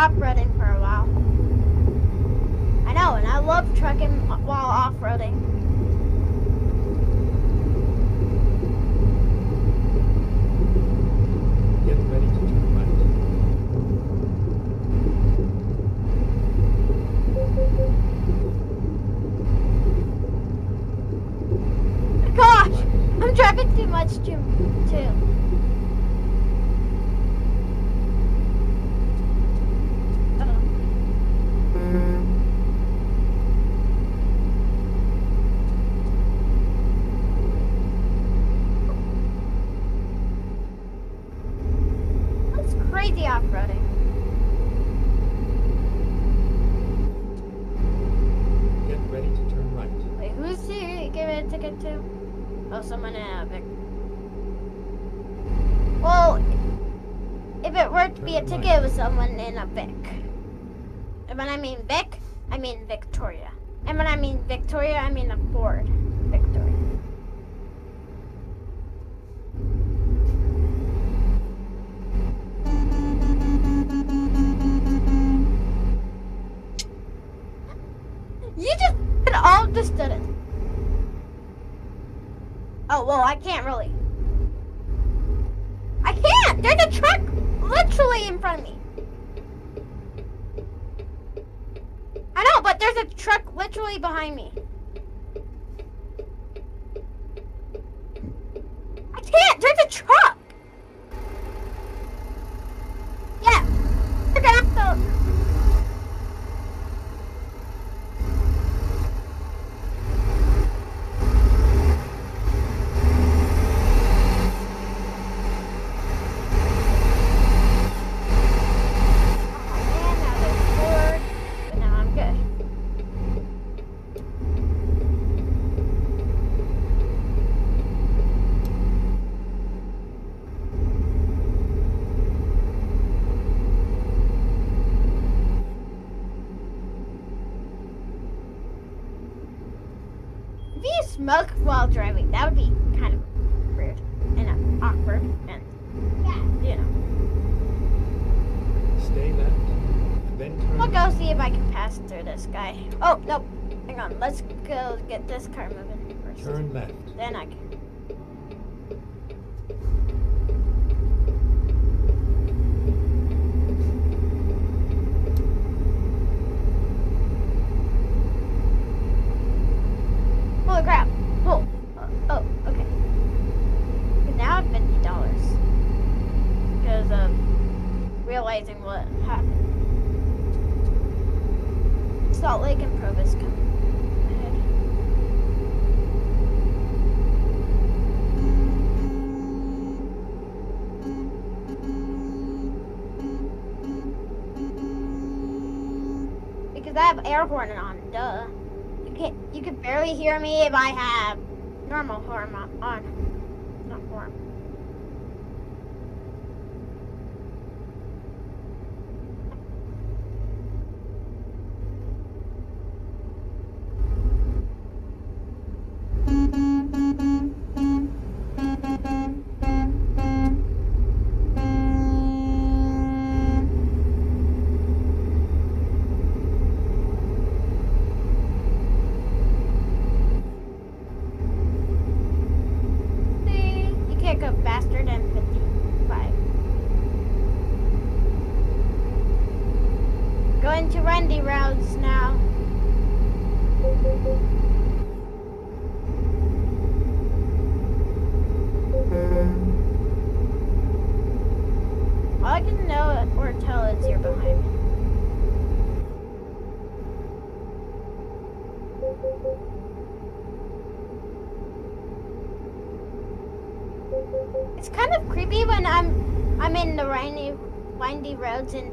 off-roading for a while. I know, and I love trucking while off-roading. Get ready to turn right. Gosh, I'm driving too much too. too. Uh-oh. That's crazy off-roading. Get ready to turn right. Wait, who's he giving a ticket to? Oh, someone in a Vic. Well, if it were to be a Turn ticket, right. it was someone in a Vic. And when I mean Vic, I mean Victoria. And when I mean Victoria, I mean a Ford Victoria. You just all just did it. Oh, well, I can't really. I can't! There's a truck literally in front of me. I know, but there's a truck literally behind me. I can't! There's a truck! Yeah. You're gonna have to. Oh man, now there's Ford. But now I'm good. If you smoke while driving, that would be kind of weird and uh, awkward and yeah, you know. Stay left. And then turn I'll go see if I can pass through this guy. Oh, nope. Hang on. Let's go get this car moving first. Turn left. Then I can. Because I have air horn on, duh. You can't you can barely hear me if I have normal horn on. Not horn.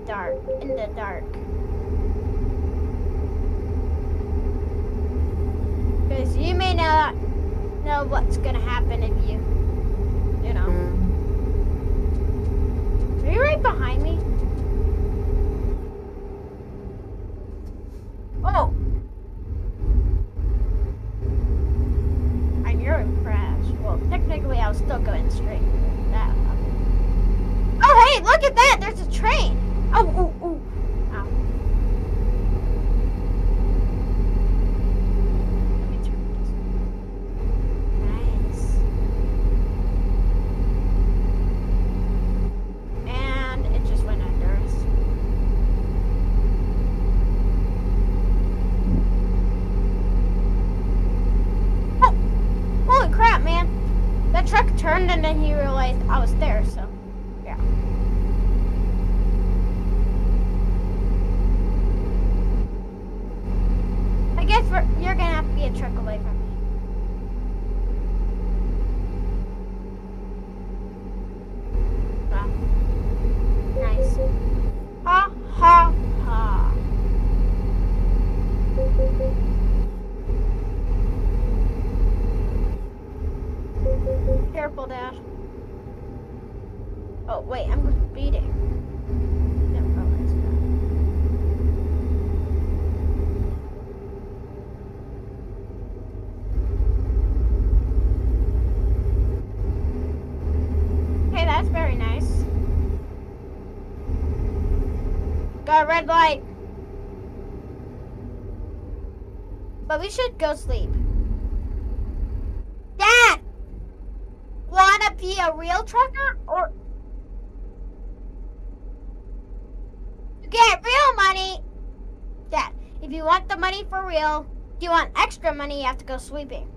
Dark in the dark. going. But we should go sleep. Dad! Wanna be a real trucker or... Get real money! Dad, if you want the money for real, if you want extra money, you have to go sweeping.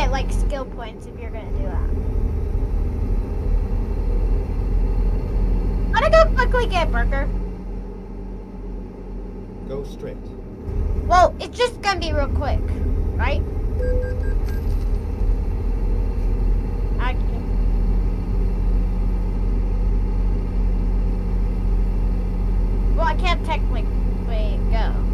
get like skill points if you're gonna do that. I'm gonna go quickly get burger. Go straight. Well, it's just gonna be real quick, right? Well, I can't technically go.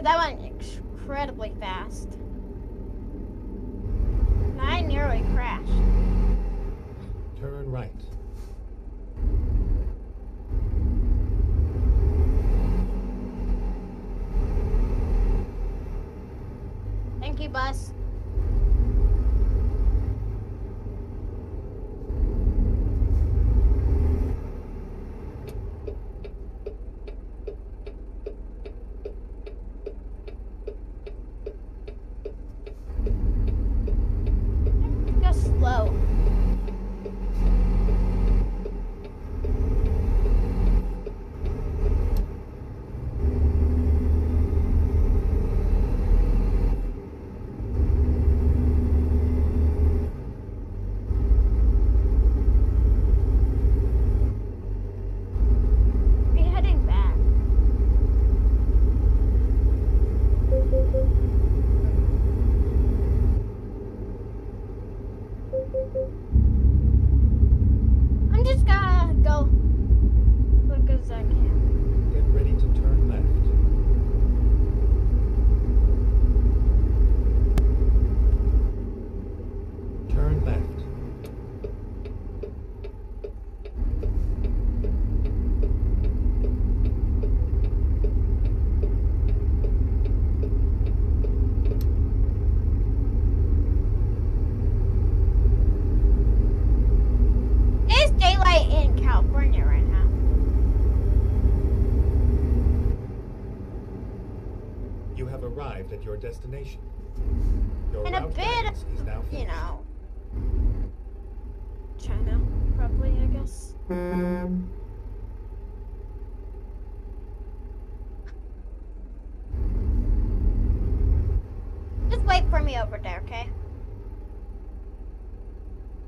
Because that went incredibly fast. And I nearly crashed. Turn right. Thank you, bus.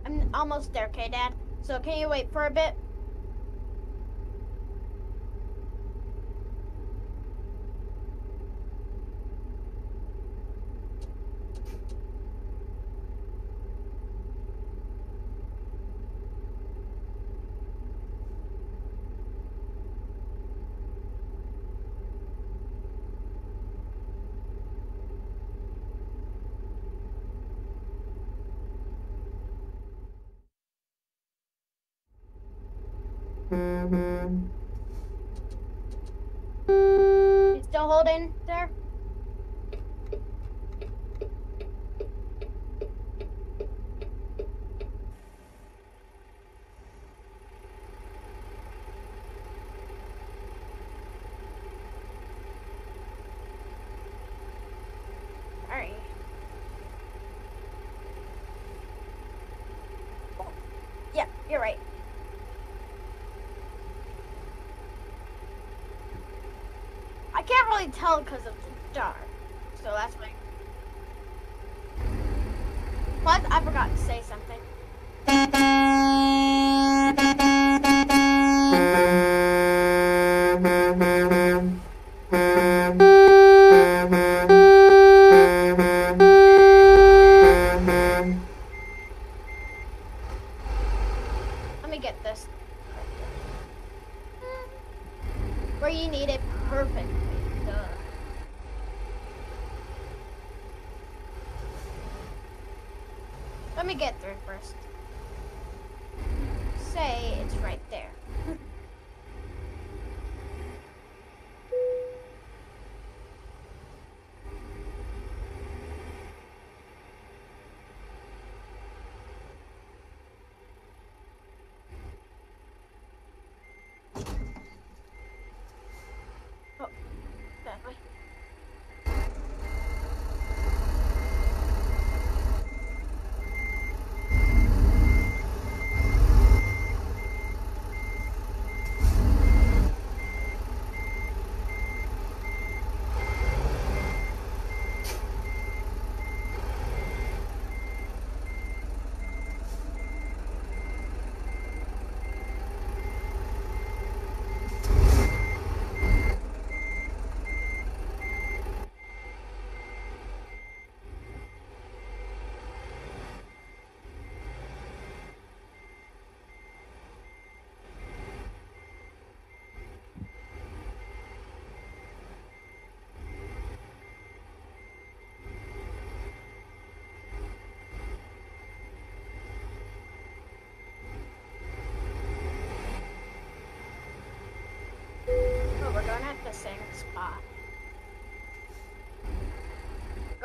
I'm almost there, okay, Dad? So can you wait for a bit? Really tell because of the dark. So that's why. Plus, I forgot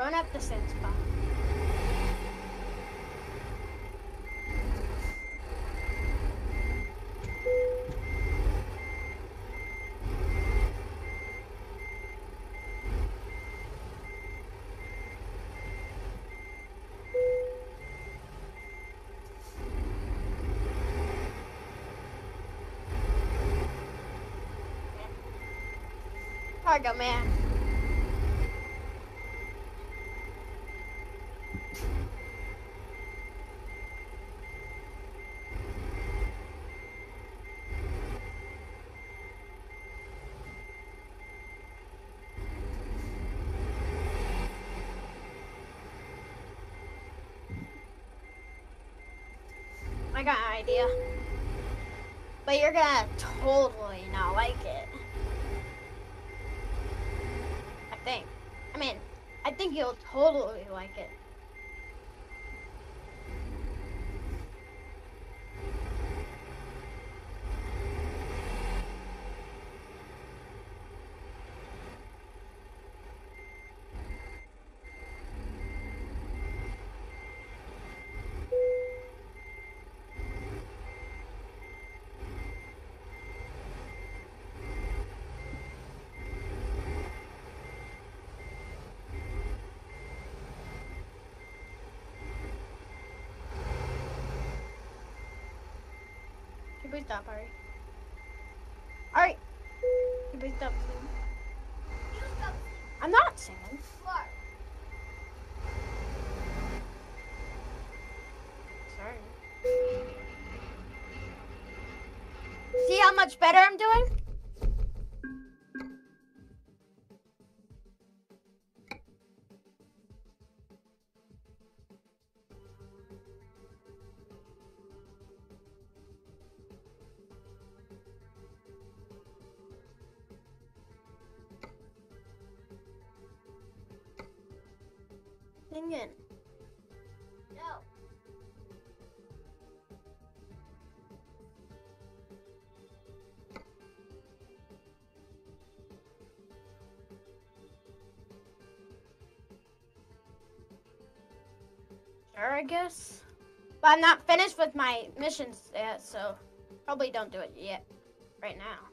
Going at the same spot. Cargo man. I got an idea. But you're gonna totally not like it. I think. I mean, I think you'll totally like it. Can you please stop, Ari? Ari! Can you please stop singing? I'm not singing. Sorry. See how much better I'm doing? I guess. But I'm not finished with my missions yet, so probably don't do it yet. Right now.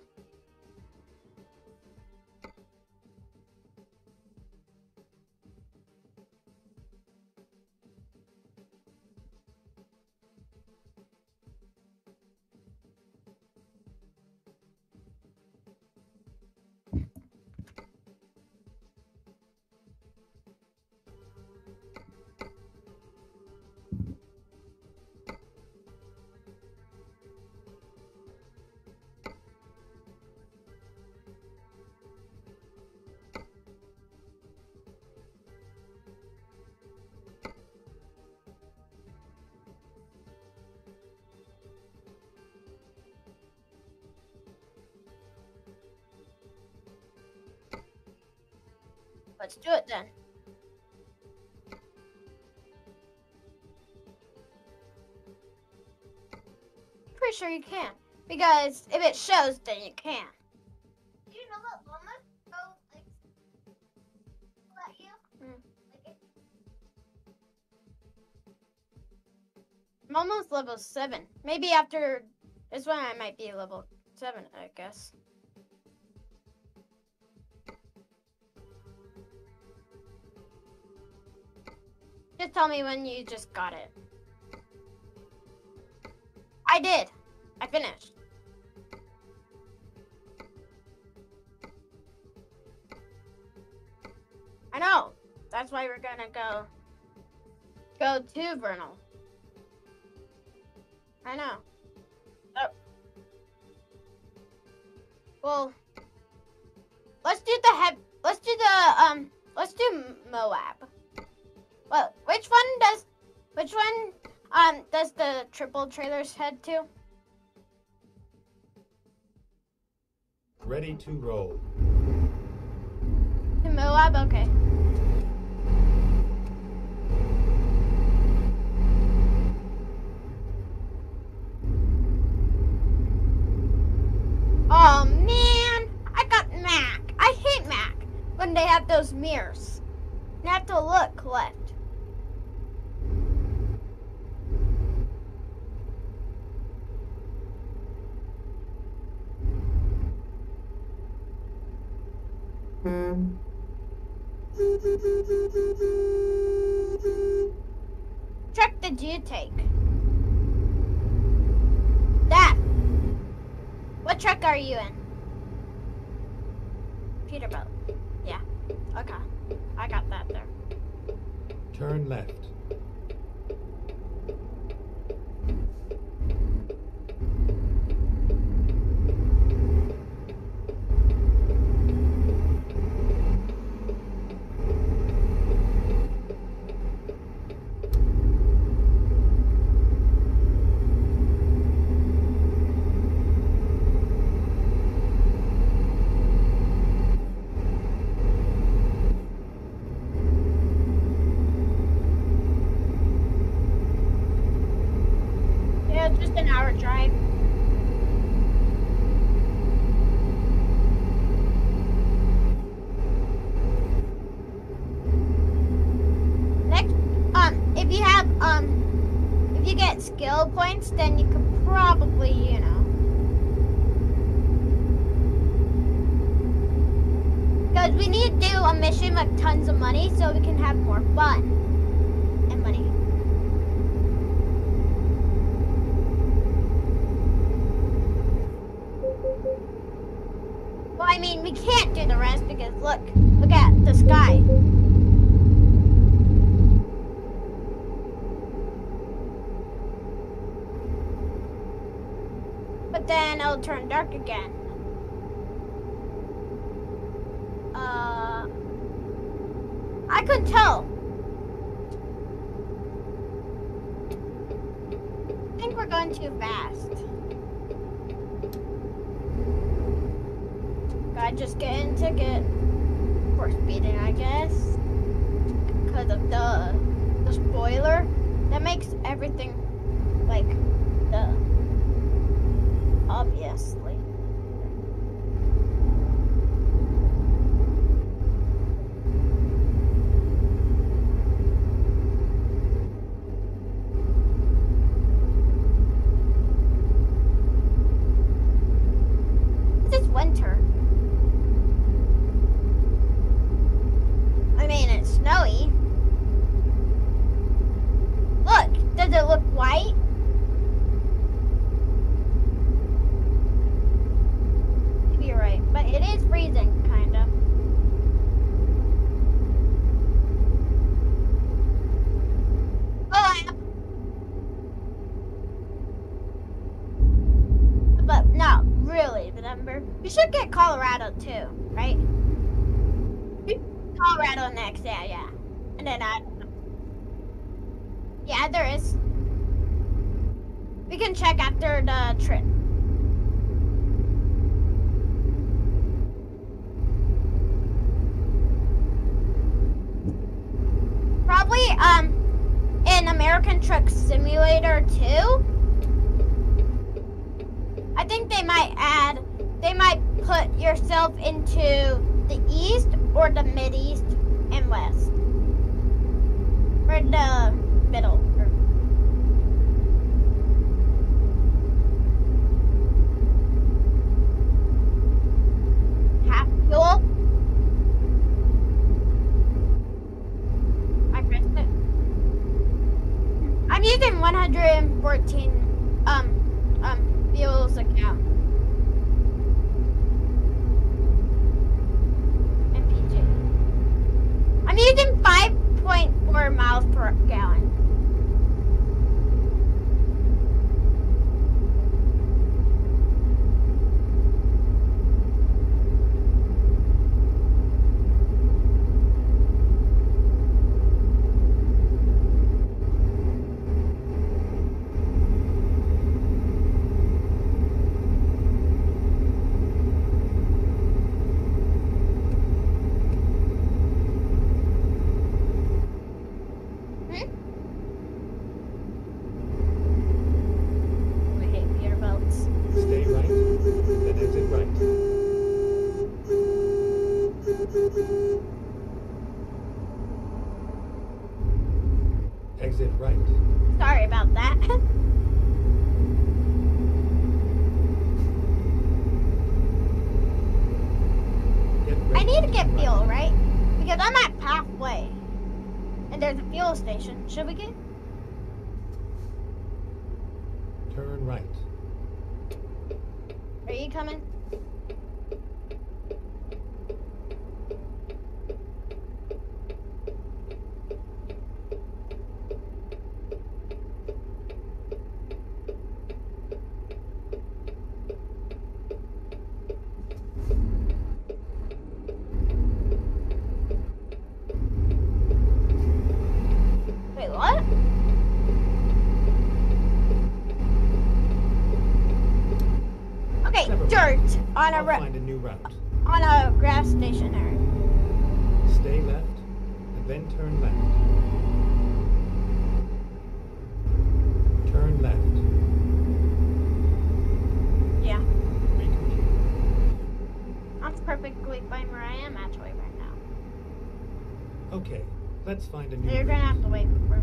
Do it then. Pretty sure you can. Because if it shows, then you can. Do you know that llamas go like at you? Mm. Like it, I'm almost level 7. Maybe after this one, I might be level 7, I guess. Just tell me when you just got it. I did. I finished. I know. That's why we're gonna go go to Vernal. I know. Oh. Well, let's do the head. Let's do the um. Let's do Moab. Well, which one does? Which one um does the triple trailers head to? Ready to roll. To Moab. Okay. Oh man, I got Mack. I hate Mack when they have those mirrors. You have to look left. Truck did you take? That. What truck are you in? Peterbilt. Yeah. Okay. I got that there. Turn left. Yeah, it's just an hour drive. Next, um, if you have, um, if you get skill points, then you could probably, you know. Because we need to do a mission with tons of money so we can have more fun and money. Well, I mean, we can't do the rest because look, look at the sky. But then it'll turn dark again. on a I'll find a new route. On a grass stationary. Stay left, and then turn left. Turn left. Yeah. That's perfectly fine where I am actually right now. Okay, let's find a new. You're route. gonna have to wait for.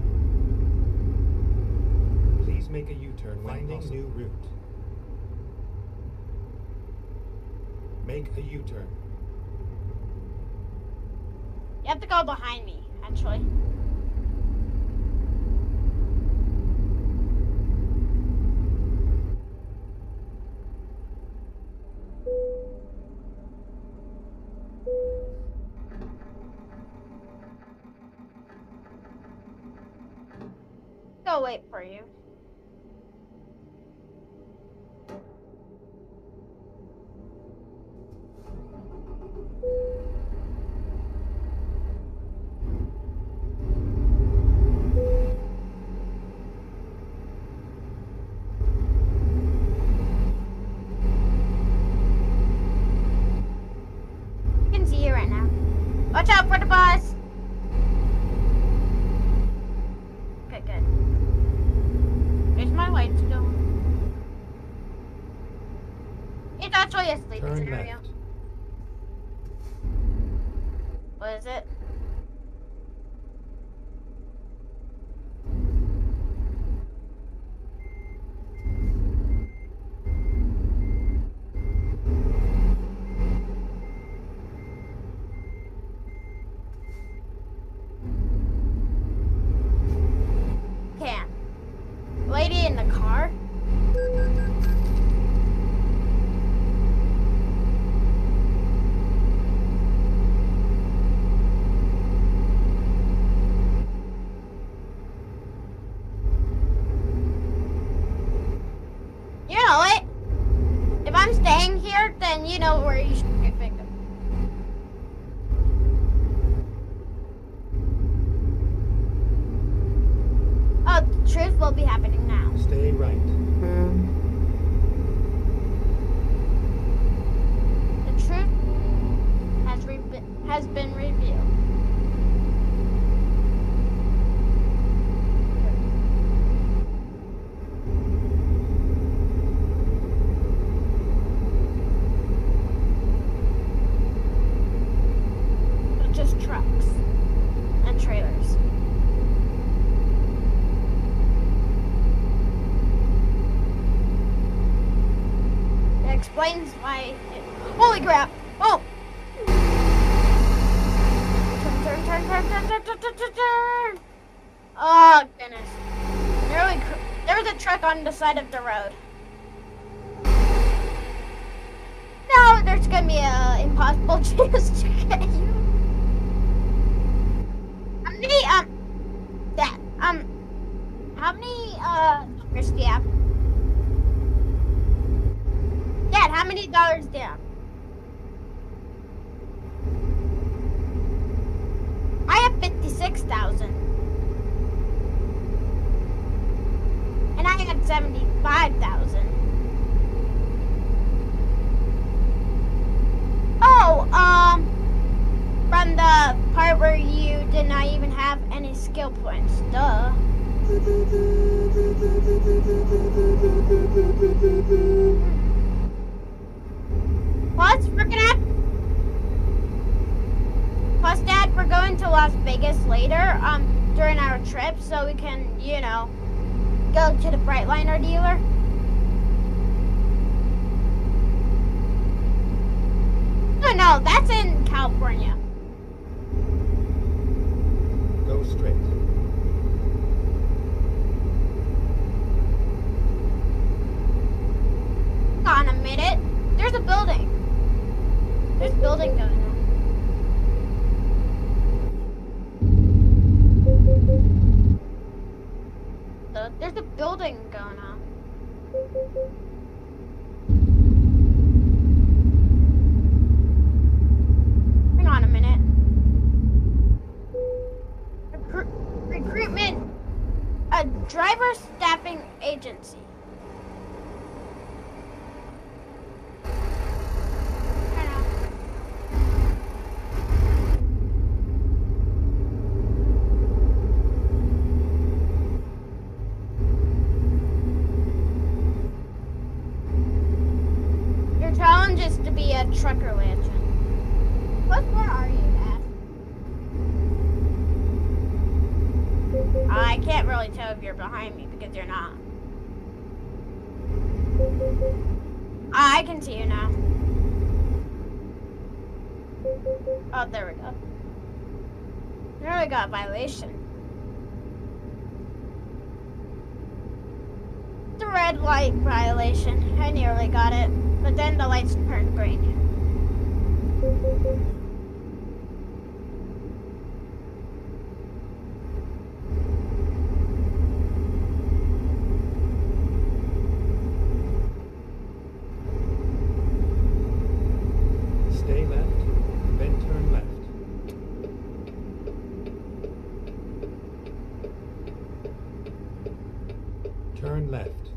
Please make a U-turn winding Finding new route. Make a U-turn. You have to go behind me, actually. No, that's in California. Go straight. Hang on a minute. There's a building. There's building going on. There's a building going on. emergency. violation. The red light violation. I nearly got it, but then the lights turned green. turn left.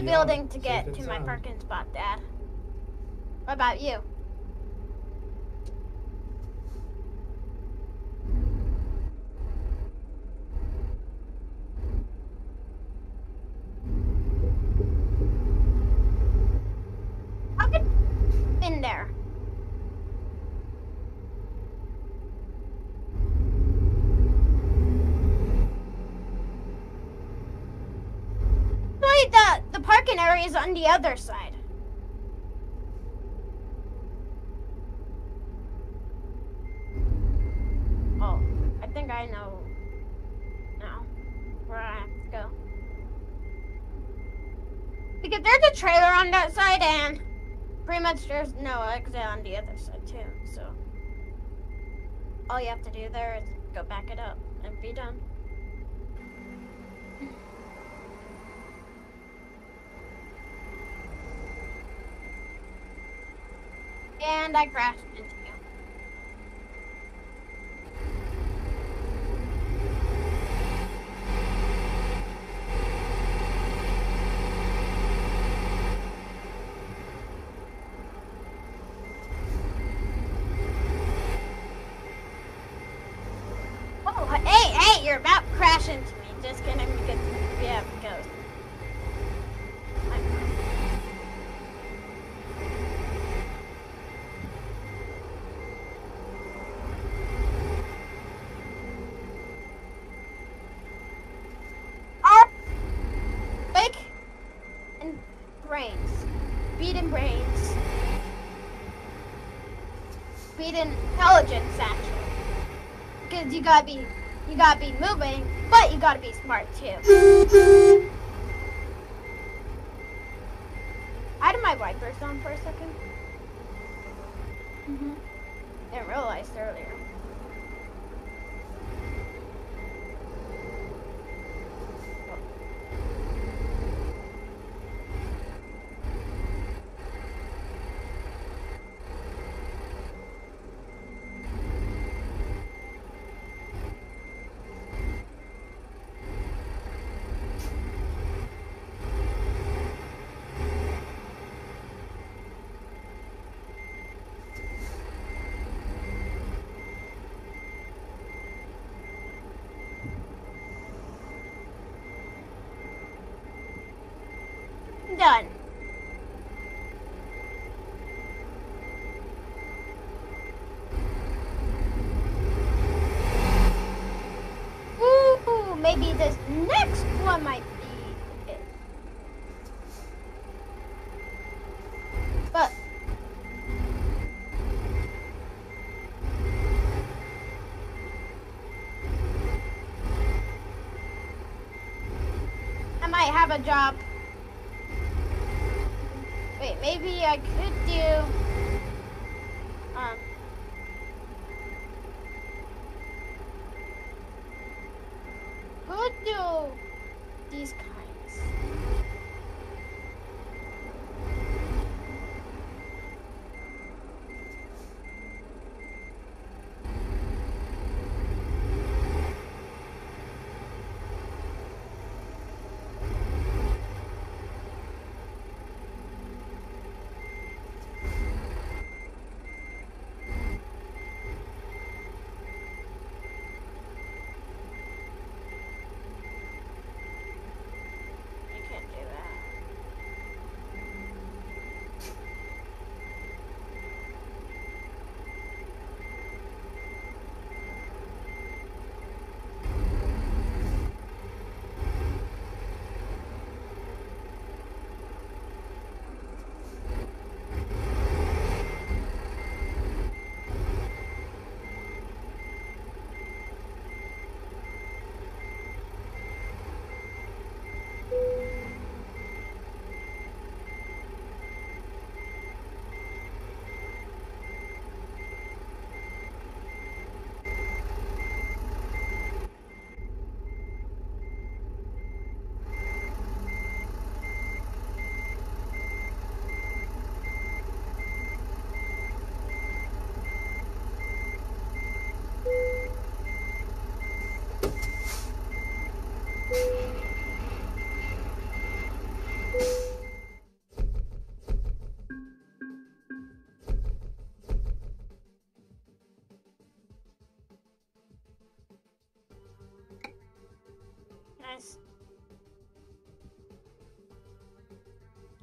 the building to get to my parking spot, Dad. What about you? the other side. Oh, I think I know now where I have to go. Because there's a trailer on that side and pretty much there's no exit on the other side too, so all you have to do there is go back it up and be done. And I crashed into you. Oh, hey, hey, you're about to crash into me. Just kidding, because, yeah, because. Our big and brains. Beating brains. Beating intelligence, actually. Because you gotta be, you gotta be moving, but you gotta be smart too. I had my wipers on for a 2nd Mm-hmm. Didn't realize earlier. Done. Ooh, maybe this next one might be it. But I might have a job. Maybe I could do. Um. Could do these kinds. I can't do that.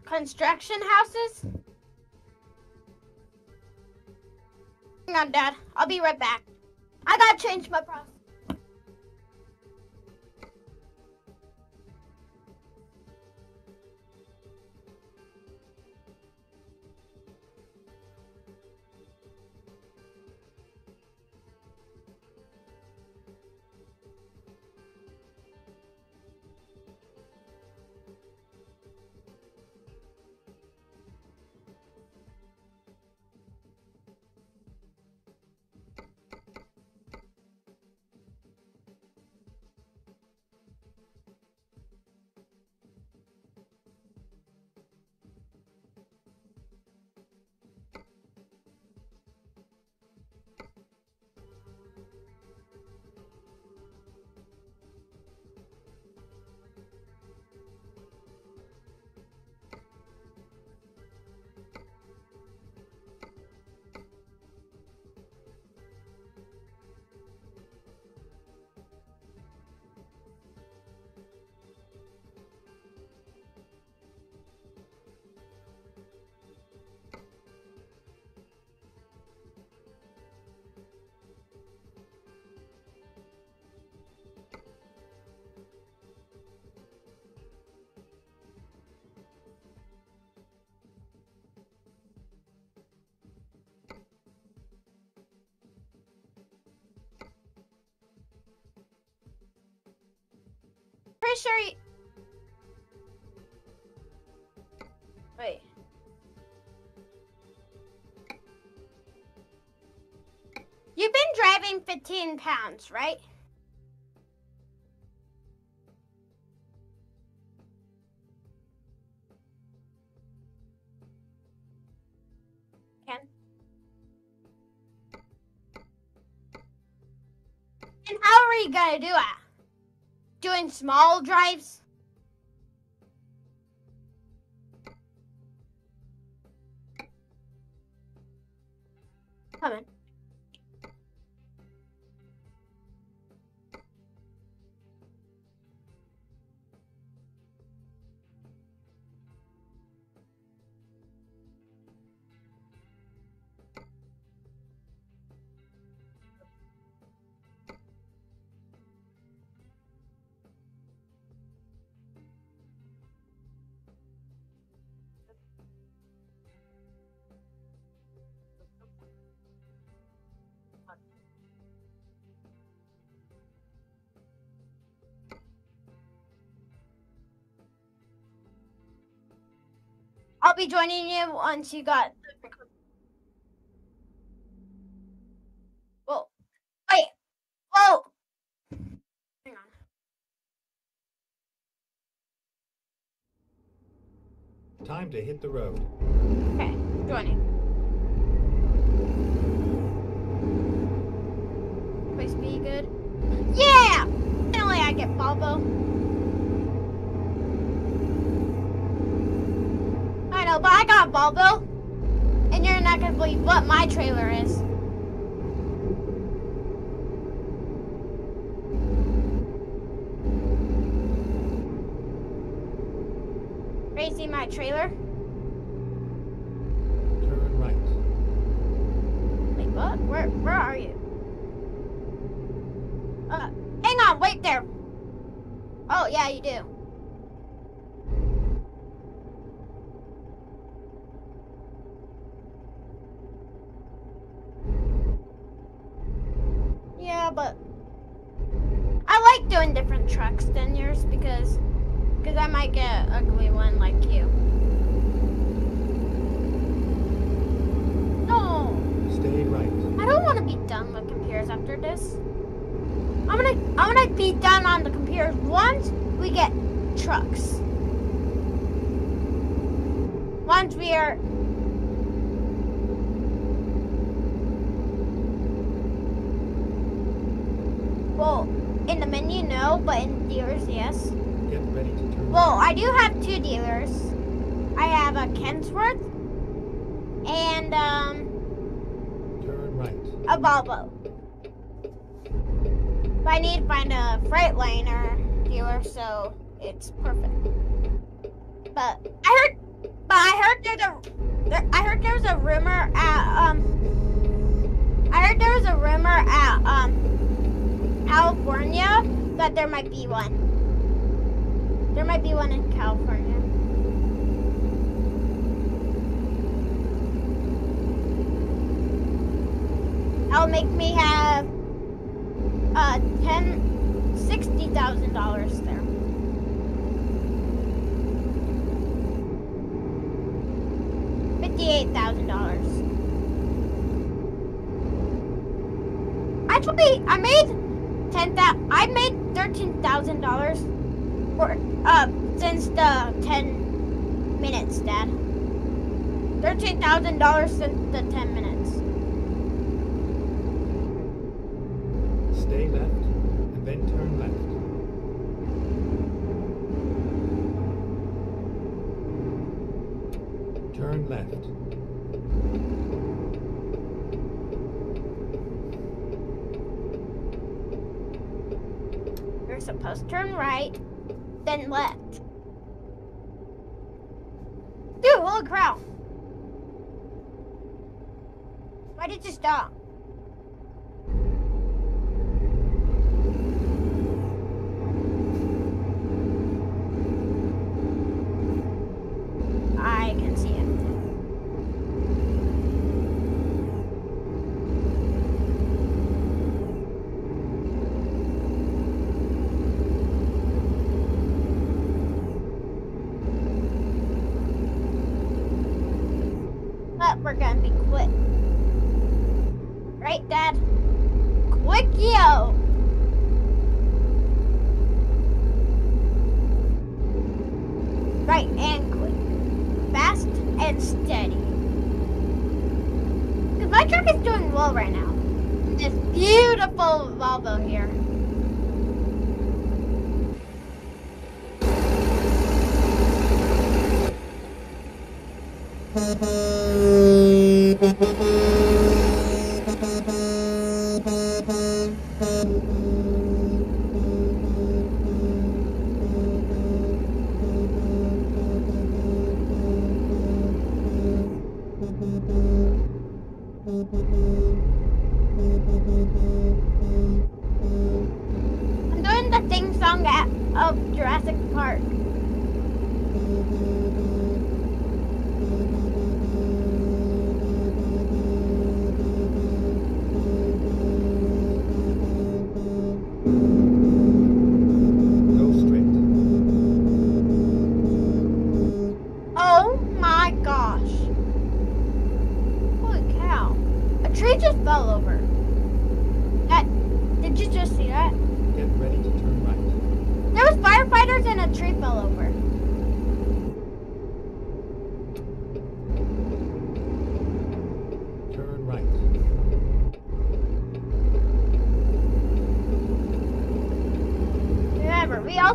Construction houses? Hang on, Dad. I'll be right back. I gotta change my process. Show you. Wait. You've been driving 15 pounds, right? Small drives? Be joining you once you got. Well, wait. Hang on. Time to hit the road. Okay, joining. Place be good. Yeah! Finally, I get Balbo. I but I got Balbo. And you're not gonna believe what my trailer is. Raising my trailer? Turn right. Wait, what? Where where are you? Uh, hang on, wait there. Oh, yeah, you do. Yeah, but I like doing different trucks than yours because because I might get an ugly one like you. No. Stay right. I don't want to be done with computers after this. I'm gonna I'm gonna be done on the computers once we get trucks. Once we are well in the menu no, but in dealers yes. Get ready to turn Well, I do have two dealers. I have a Kensworth and um Turn right. a Volvo. But I need to find a Freightliner dealer, so it's perfect. But I heard, but I heard there's a, there, I heard there's a rumor at um, I heard there was a rumor at um, California that there might be one. There might be one in California. That'll make me have uh ten sixty thousand dollars there. Fifty-eight thousand dollars. Actually, I made ten I made thirteen thousand dollars for uh since the ten minutes, Dad. Thirteen thousand dollars since the ten minutes. Stay left, and then turn left. Turn left. You're supposed to turn right, then left. Dude, holy crap. Why did you stop?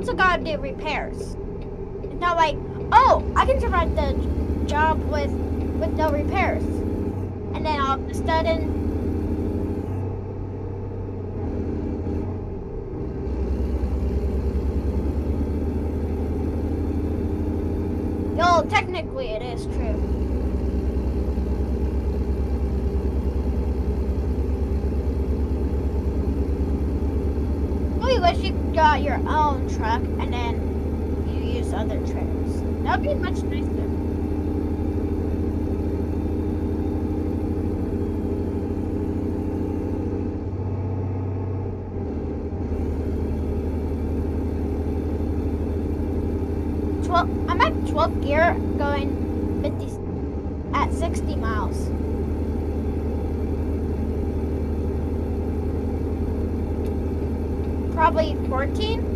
also gotta do repairs. It's not like, oh, I can survive the job with with no repairs. And then all of a sudden own truck and then you use other trailers. That would be much nicer. I'm at 12th gear going 50 at 60 miles. Probably 14?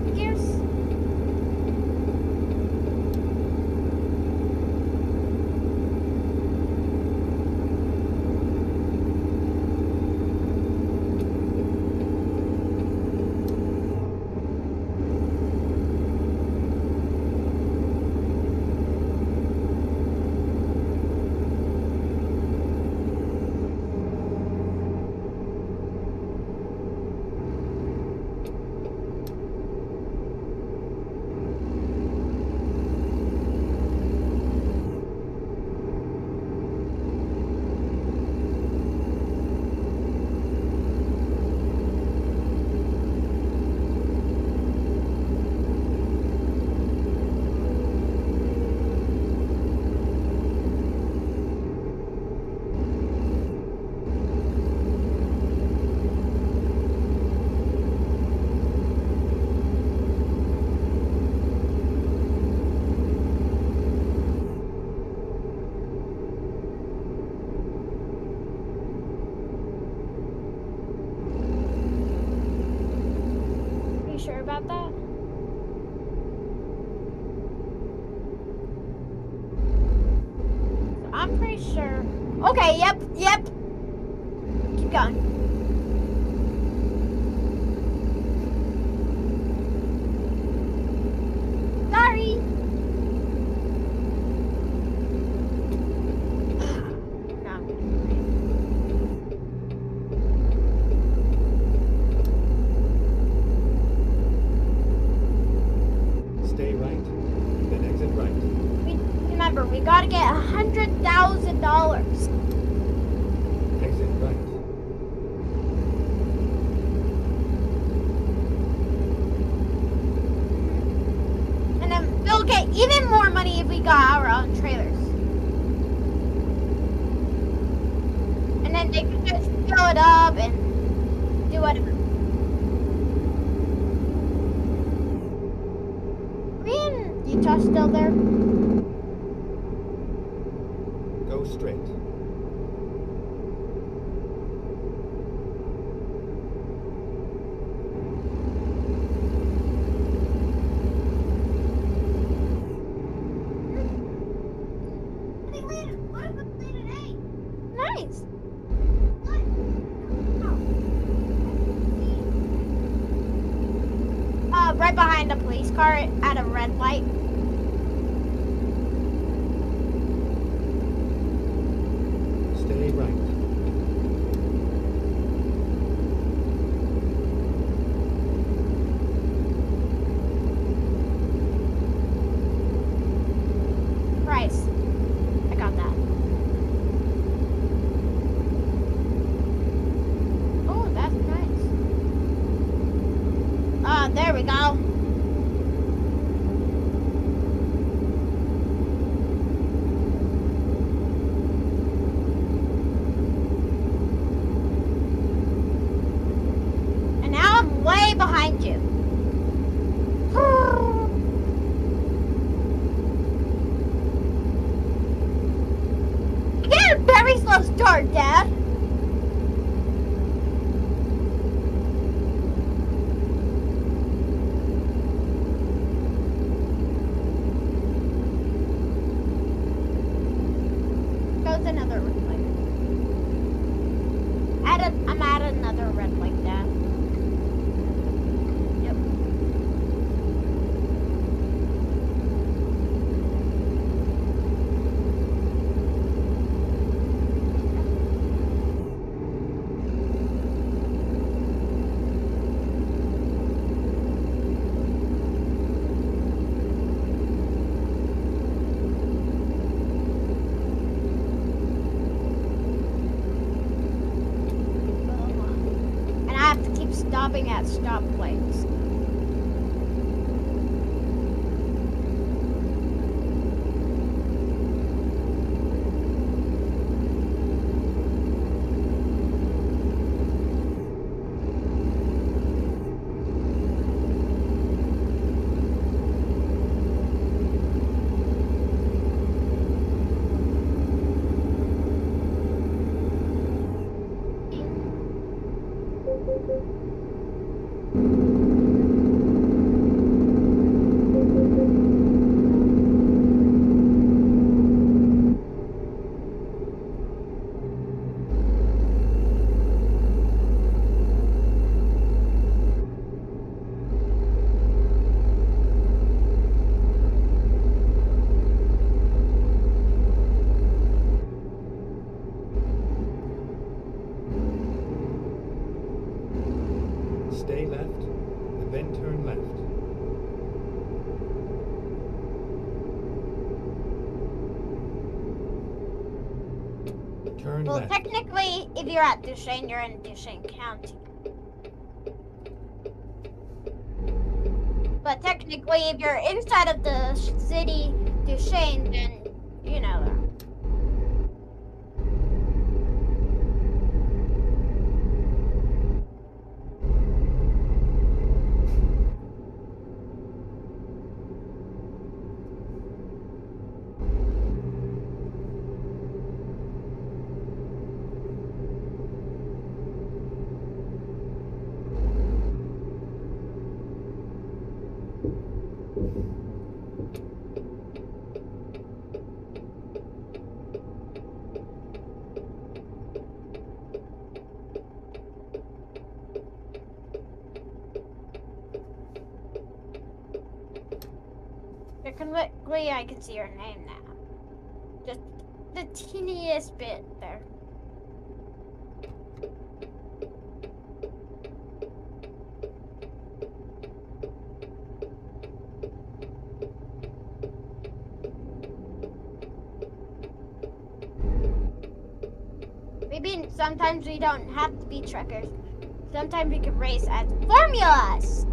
Yep, yep. Car at a red light. Stay right. Price. I got that. Oh, that's nice. Ah, there we go. And now I'm way behind you. You get a very slow start, Dad. Goes another red light. At a, I'm at another red light, Dad. Yep. And I have to keep stopping at. Stay left, and then turn left. Turn Well, left. technically, if you're at Duchesne, you're in Duchesne County. But technically, if you're inside of the city, Duchesne, then you know that. Technically, I can see your name now. Just the teeniest bit there. Maybe sometimes we don't have to be truckers. Sometimes we can race as formulas.